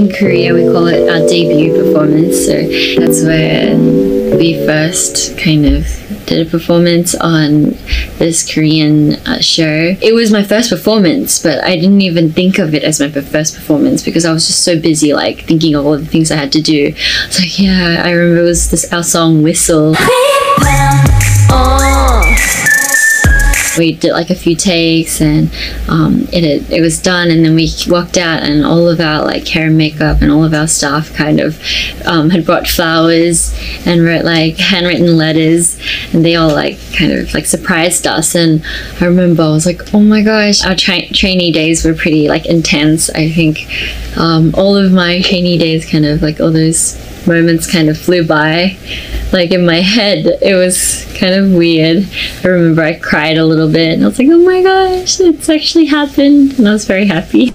in Korea we call it our debut performance. So that's where we first kind of did a performance on this Korean uh, show. It was my first performance, but I didn't even think of it as my first performance because I was just so busy, like thinking of all the things I had to do. So yeah, I remember it was this our song "Whistle." We did like a few takes and um, it, it, it was done. And then we walked out and all of our like hair and makeup and all of our staff kind of um, had brought flowers and wrote like handwritten letters and they all like kind of like surprised us. And I remember I was like oh my gosh. Our tra- trainee days were pretty like intense I think. Um, all of my trainee days kind of like all those moments kind of flew by. Like in my head it was kind of weird. I remember i cried a little bit and i was like oh my gosh it's actually happened. And i was very happy